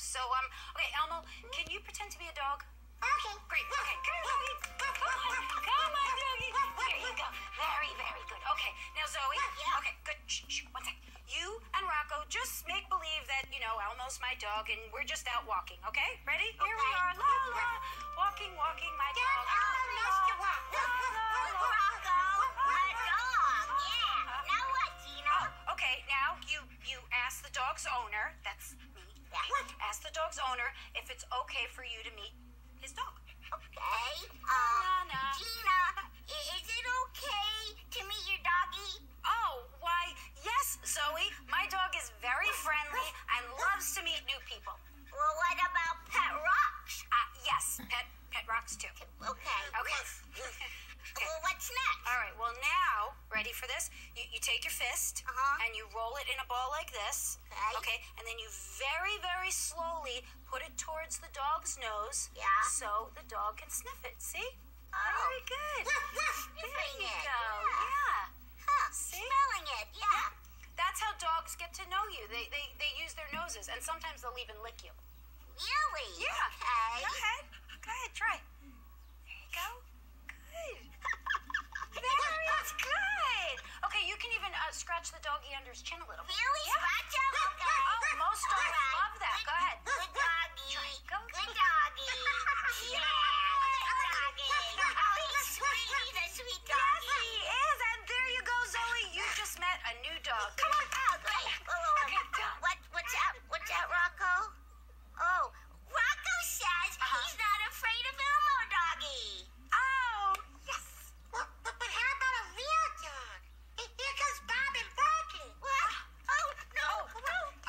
So, um, okay, Elmo, can you pretend to be a dog? Okay. Great. Okay, come here, doggy. Come on, come on, doggy. There you go. Very, very good. Okay, now Zoe. Yeah. Okay, good. Shh, shh. One sec. You and Rocco just make believe that you know Elmo's my dog, and we're just out walking. Okay? Ready? Here we are. La la. Walking, walking, my Dad, dog. Missed you walk. La, la, la. Rocco, a dog. Yeah. Now what, Gina? Oh, okay. Now you you ask the dog's owner. That's. Ask the dog's owner if it's okay for you to meet his dog. Okay. Na, ready for this? You, you take your fist Uh-huh. and you roll it in a ball like this. Okay. Okay. And then you very, very slowly put it towards the dog's nose. Yeah. So the dog can sniff it. See? Oh. Very good. There you it. go. Yeah. Yeah. Huh. See? Smelling it. Yeah. That's how dogs get to know you. They, they, they use their noses, and sometimes they'll even lick you. Really? scratch the doggy under his chin a little. Really? Yeah. Scratch him?